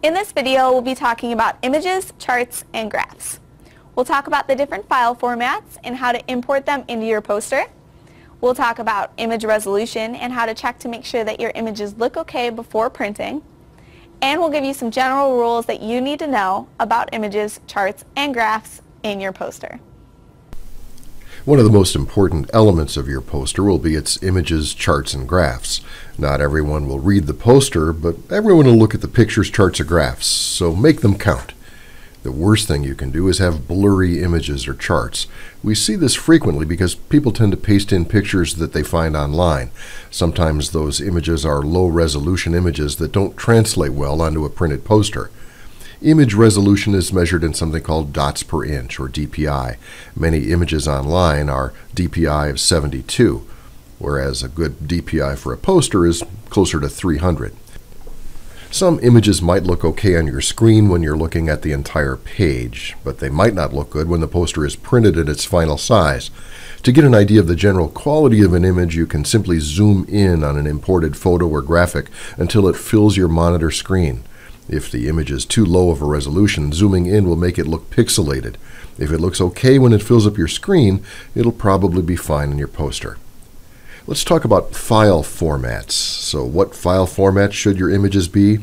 In this video, we'll be talking about images, charts, and graphs. We'll talk about the different file formats and how to import them into your poster. We'll talk about image resolution and how to check to make sure that your images look okay before printing. And we'll give you some general rules that you need to know about images, charts, and graphs in your poster. One of the most important elements of your poster will be its images, charts, and graphs. Not everyone will read the poster, but everyone will look at the pictures, charts, or graphs, so make them count. The worst thing you can do is have blurry images or charts. We see this frequently because people tend to paste in pictures that they find online. Sometimes those images are low resolution images that don't translate well onto a printed poster. Image resolution is measured in something called dots per inch, or DPI. Many images online are DPI of 72, whereas a good DPI for a poster is closer to 300. Some images might look okay on your screen when you're looking at the entire page, but they might not look good when the poster is printed at its final size. To get an idea of the general quality of an image, you can simply zoom in on an imported photo or graphic until it fills your monitor screen. If the image is too low of a resolution, zooming in will make it look pixelated. If it looks okay when it fills up your screen, it'll probably be fine in your poster. Let's talk about file formats. So what file format should your images be?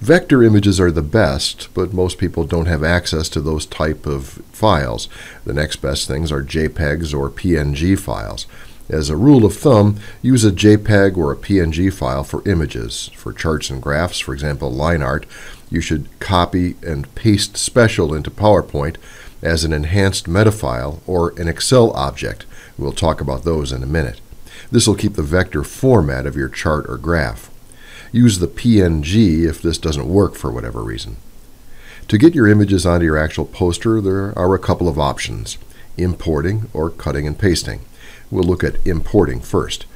Vector images are the best, but most people don't have access to those type of files. The next best things are JPEGs or PNG files. As a rule of thumb, use a JPEG or a PNG file for images. For charts and graphs, for example, line art, you should copy and paste special into PowerPoint as an enhanced meta file or an Excel object. We'll talk about those in a minute. This will keep the vector format of your chart or graph. Use the PNG if this doesn't work for whatever reason. To get your images onto your actual poster, there are a couple of options, importing or cutting and pasting. We'll look at importing first.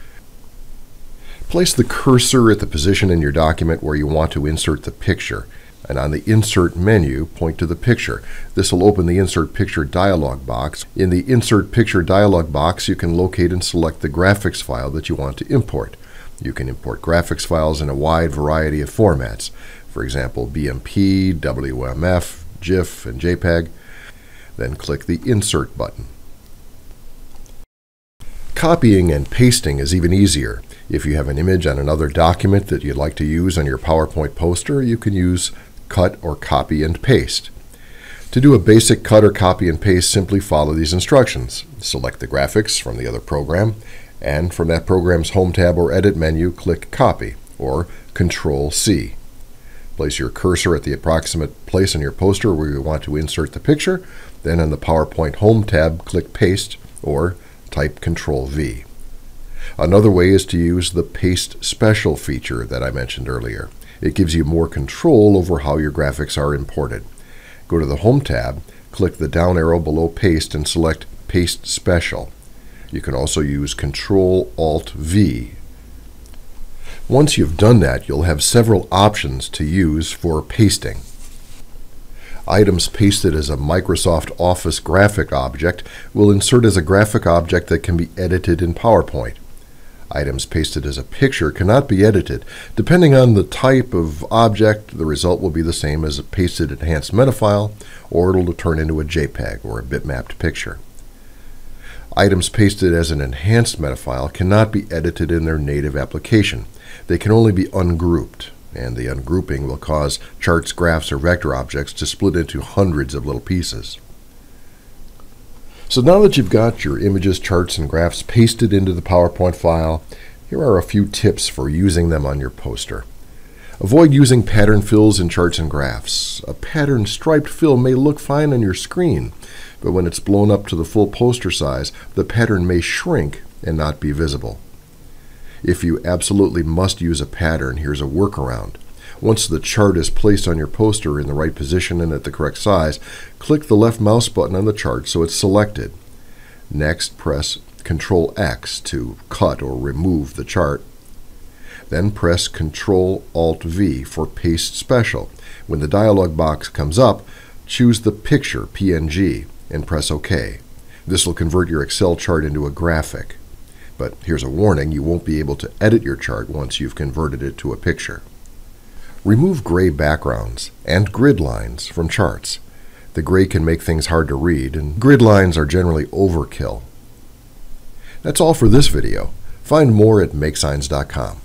Place the cursor at the position in your document where you want to insert the picture, and on the Insert menu, point to the picture. This will open the Insert Picture dialog box. In the Insert Picture dialog box, you can locate and select the graphics file that you want to import. You can import graphics files in a wide variety of formats, for example, BMP, WMF, GIF, and JPEG. Then click the Insert button. Copying and pasting is even easier. If you have an image on another document that you'd like to use on your PowerPoint poster, you can use cut or copy and paste. To do a basic cut or copy and paste, simply follow these instructions. Select the graphics from the other program, and from that program's Home tab or Edit menu, click Copy, or Control C. Place your cursor at the approximate place on your poster where you want to insert the picture, then on the PowerPoint Home tab, click Paste, or type Control V. Another way is to use the Paste Special feature that I mentioned earlier. It gives you more control over how your graphics are imported. Go to the Home tab, click the down arrow below Paste and select Paste Special. You can also use Control Alt V. Once you've done that, you'll have several options to use for pasting. Items pasted as a Microsoft Office graphic object will insert as a graphic object that can be edited in PowerPoint. Items pasted as a picture cannot be edited. Depending on the type of object, the result will be the same as a pasted enhanced metafile, or it'll turn into a JPEG or a bitmapped picture. Items pasted as an enhanced metafile cannot be edited in their native application. They can only be ungrouped and the ungrouping will cause charts, graphs, or vector objects to split into hundreds of little pieces. So now that you've got your images, charts, and graphs pasted into the PowerPoint file, here are a few tips for using them on your poster. Avoid using pattern fills in charts and graphs. A pattern striped fill may look fine on your screen, but when it's blown up to the full poster size, the pattern may shrink and not be visible. If you absolutely must use a pattern, here's a workaround. Once the chart is placed on your poster in the right position and at the correct size, click the left mouse button on the chart so it's selected. Next, press Ctrl X to cut or remove the chart. Then press Ctrl Alt V for Paste Special. When the dialog box comes up, choose the picture PNG and press OK. This will convert your Excel chart into a graphic. But here's a warning, you won't be able to edit your chart once you've converted it to a picture. Remove gray backgrounds and grid lines from charts. The gray can make things hard to read, and grid lines are generally overkill. That's all for this video. Find more at makesigns.com.